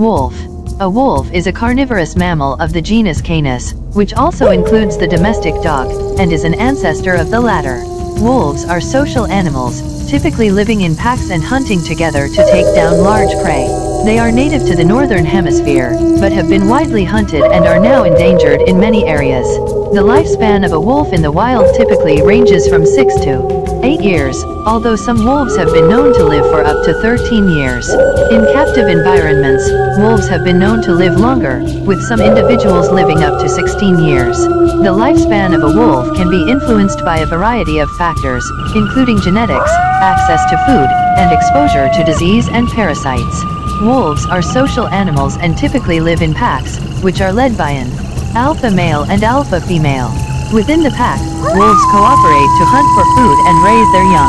Wolf. A wolf is a carnivorous mammal of the genus Canis, which also includes the domestic dog, and is an ancestor of the latter. Wolves are social animals, typically living in packs and hunting together to take down large prey. They are native to the northern hemisphere, but have been widely hunted and are now endangered in many areas. The lifespan of a wolf in the wild typically ranges from 6 to 8 years, although some wolves have been known to live for up to 13 years. In captive environments, wolves have been known to live longer, with some individuals living up to 16 years. The lifespan of a wolf can be influenced by a variety of factors, including genetics, access to food, and exposure to disease and parasites. Wolves are social animals and typically live in packs, which are led by an alpha male and alpha female. Within the pack, wolves cooperate to hunt for food and raise their young.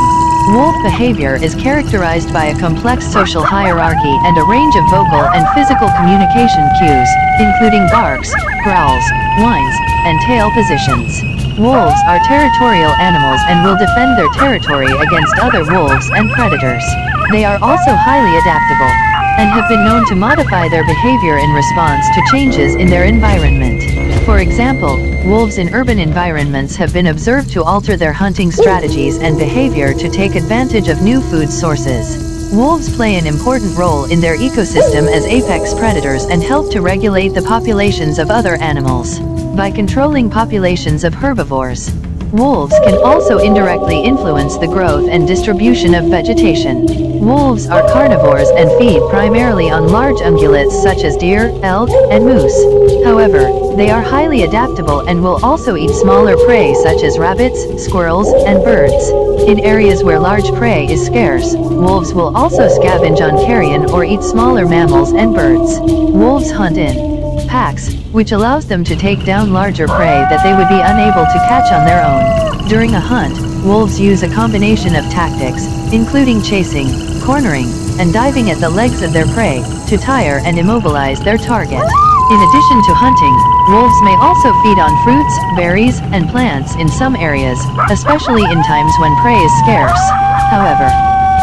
Wolf behavior is characterized by a complex social hierarchy and a range of vocal and physical communication cues, including barks, growls, whines, and tail positions. Wolves are territorial animals and will defend their territory against other wolves and predators. They are also highly adaptable and have been known to modify their behavior in response to changes in their environment. For example, wolves in urban environments have been observed to alter their hunting strategies and behavior to take advantage of new food sources. Wolves play an important role in their ecosystem as apex predators and help to regulate the populations of other animals. By controlling populations of herbivores, Wolves can also indirectly influence the growth and distribution of vegetation. Wolves are carnivores and feed primarily on large ungulates such as deer, elk, and moose. However, they are highly adaptable and will also eat smaller prey such as rabbits, squirrels, and birds. In areas where large prey is scarce, wolves will also scavenge on carrion or eat smaller mammals and birds. Wolves hunt in packs, which allows them to take down larger prey that they would be unable to catch on their own. During a hunt, wolves use a combination of tactics, including chasing, cornering, and diving at the legs of their prey, to tire and immobilize their target. In addition to hunting, wolves may also feed on fruits, berries, and plants in some areas, especially in times when prey is scarce. However,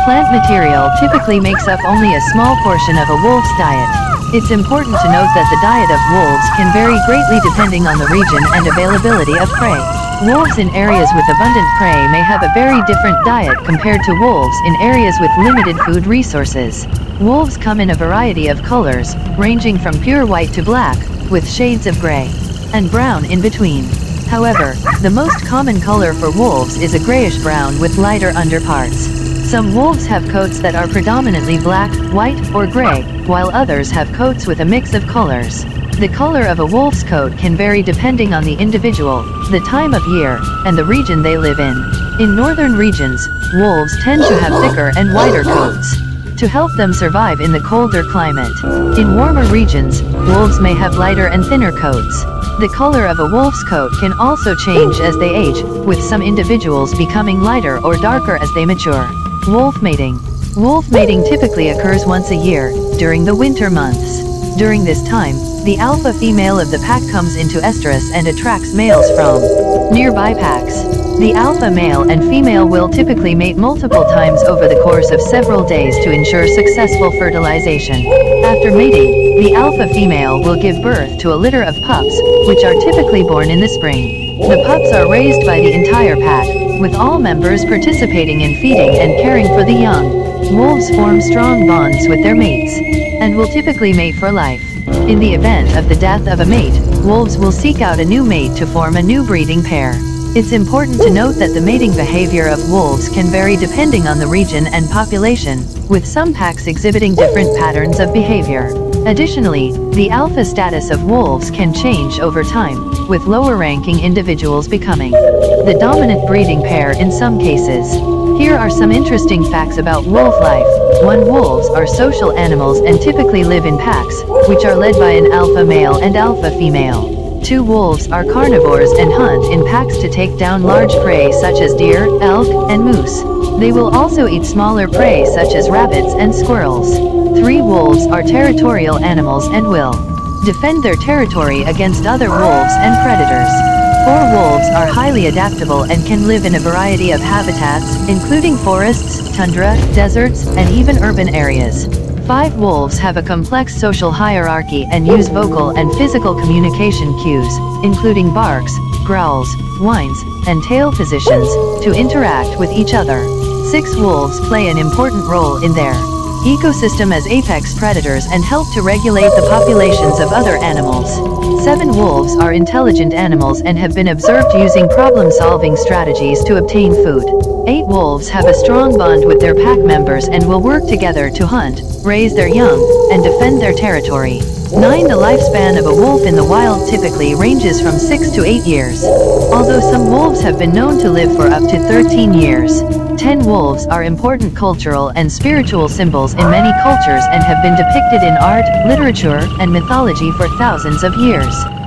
plant material typically makes up only a small portion of a wolf's diet. It's important to note that the diet of wolves can vary greatly depending on the region and availability of prey. Wolves in areas with abundant prey may have a very different diet compared to wolves in areas with limited food resources. Wolves come in a variety of colors, ranging from pure white to black, with shades of gray and brown in between. However, the most common color for wolves is a grayish-brown with lighter underparts. Some wolves have coats that are predominantly black, white, or gray, while others have coats with a mix of colors. The color of a wolf's coat can vary depending on the individual, the time of year, and the region they live in. In northern regions, wolves tend to have thicker and whiter coats to help them survive in the colder climate. In warmer regions, wolves may have lighter and thinner coats. The color of a wolf's coat can also change as they age, with some individuals becoming lighter or darker as they mature. Wolf mating. Wolf mating typically occurs once a year, during the winter months. During this time, the alpha female of the pack comes into estrus and attracts males from nearby packs. The alpha male and female will typically mate multiple times over the course of several days to ensure successful fertilization. After mating, the alpha female will give birth to a litter of pups, which are typically born in the spring. The pups are raised by the entire pack, with all members participating in feeding and caring for the young. Wolves form strong bonds with their mates, and will typically mate for life. In the event of the death of a mate, wolves will seek out a new mate to form a new breeding pair. It's important to note that the mating behavior of wolves can vary depending on the region and population, with some packs exhibiting different patterns of behavior. Additionally, the alpha status of wolves can change over time, with lower-ranking individuals becoming the dominant breeding pair in some cases. Here are some interesting facts about wolf life. 1. Wolves are social animals and typically live in packs, which are led by an alpha male and alpha female. 2. Wolves are carnivores and hunt in packs to take down large prey such as deer, elk, and moose. They will also eat smaller prey such as rabbits and squirrels. Three wolves are territorial animals and will defend their territory against other wolves and predators. Four wolves are highly adaptable and can live in a variety of habitats, including forests, tundra, deserts, and even urban areas. 5 wolves have a complex social hierarchy and use vocal and physical communication cues, including barks, growls, whines, and tail positions, to interact with each other. 6 wolves play an important role in their ecosystem as apex predators and help to regulate the populations of other animals. Seven wolves are intelligent animals and have been observed using problem-solving strategies to obtain food. Eight wolves have a strong bond with their pack members and will work together to hunt, raise their young, and defend their territory. 9. The lifespan of a wolf in the wild typically ranges from 6 to 8 years. Although some wolves have been known to live for up to 13 years. 10 wolves are important cultural and spiritual symbols in many cultures and have been depicted in art, literature, and mythology for thousands of years.